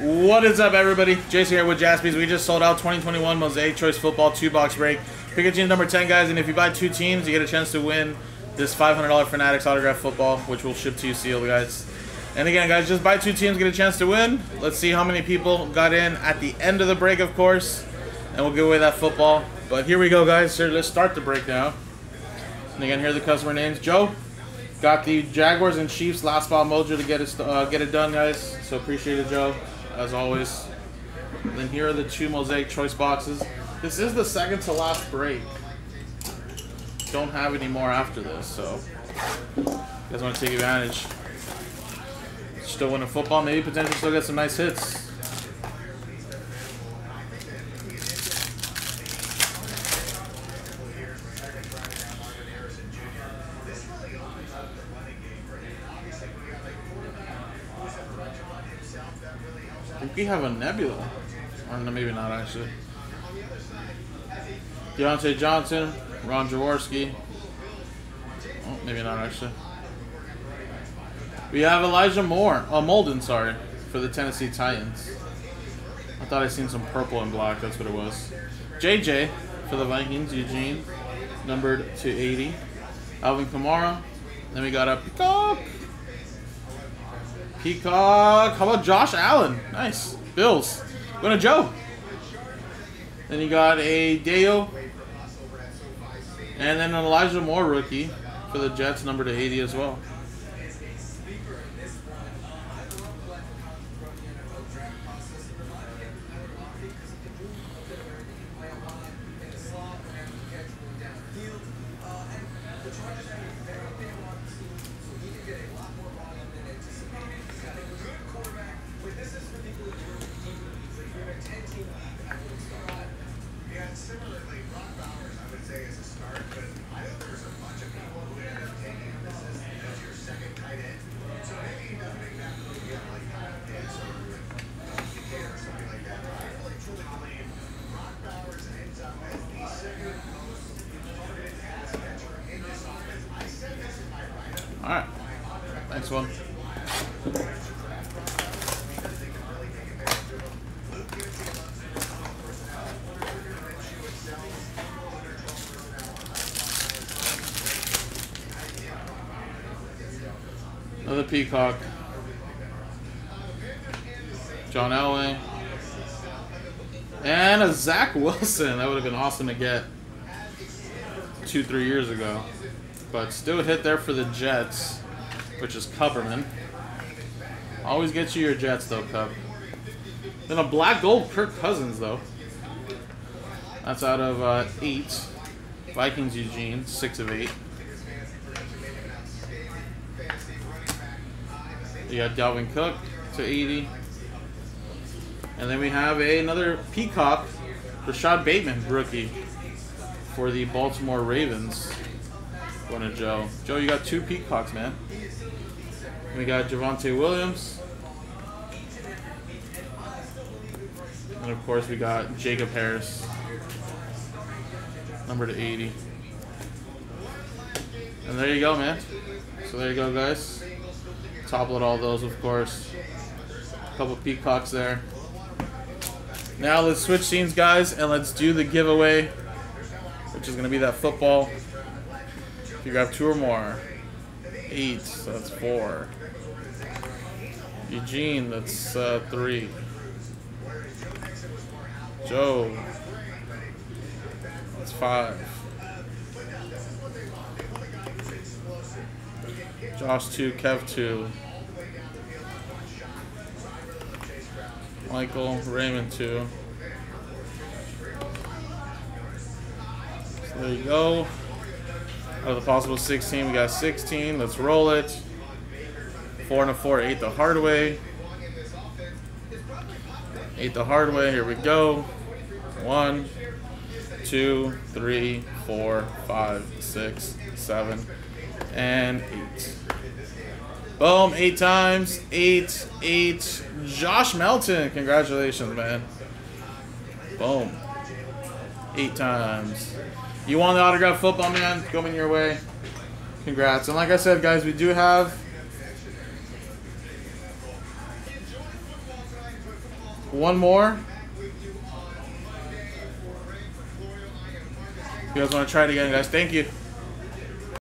What is up, everybody? Jason here with Jaspys. We just sold out 2021 Mosaic Choice Football two-box break. Pick a team number 10, guys, and if you buy two teams, you get a chance to win this $500 Fanatics autograph football, which we'll ship to you sealed, guys. And again, guys, just buy two teams, get a chance to win. Let's see how many people got in at the end of the break, of course, and we'll give away that football. But here we go, guys. Here, let's start the break now. And again, here are the customer names. Joe, got the Jaguars and Chiefs last spot mojo to get it, uh, get it done, guys. So appreciate it, Joe as always. then here are the two Mosaic Choice boxes. This is the second to last break. Don't have any more after this, so you guys want to take advantage. Still winning football, maybe potentially still get some nice hits. We have a Nebula. Or no, maybe not actually. Diontae Johnson, Ron Jaworski. Oh, maybe not actually. We have Elijah Moore, uh, Molden, sorry, for the Tennessee Titans. I thought I seen some purple and black. That's what it was. JJ for the Vikings, Eugene, numbered to 80. Alvin Kamara. Then we got a Peacock. Peacock. Uh, how about Josh Allen? Nice. Bills. Going to Joe. Then you got a Dale. And then an Elijah Moore rookie for the Jets, number to 80 as well. Alright. Next one. Another peacock. John Elway. And a Zach Wilson. That would have been awesome to get two, three years ago. But still hit there for the Jets, which is Cubberman. Always gets you your Jets, though, Cub. Then a black gold Kirk Cousins, though. That's out of uh, 8. Vikings Eugene, 6 of 8. You got Dalvin Cook to 80. And then we have a, another Peacock, Rashod Bateman, rookie, for the Baltimore Ravens. Going to Joe. Joe, you got two peacocks, man. We got Javonte Williams. And of course, we got Jacob Harris. Number to 80. And there you go, man. So there you go, guys. Toplet all those, of course. A couple peacocks there. Now let's switch scenes, guys, and let's do the giveaway, which is going to be that football you grab two or more. Eight, so that's four. Eugene, that's uh, three. Joe, that's five. Josh two, Kev two. Michael, Raymond two. So there you go. Of the possible 16, we got 16. Let's roll it. Four and a four, eight the hard way. Eight the hard way. Here we go. One, two, three, four, five, six, seven, and eight. Boom, eight times. Eight, eight. Josh Melton. Congratulations, man. Boom. Eight times. You won the autograph football, man. Coming your way. Congrats. And like I said, guys, we do have One more. You guys want to try it again, guys? Thank you.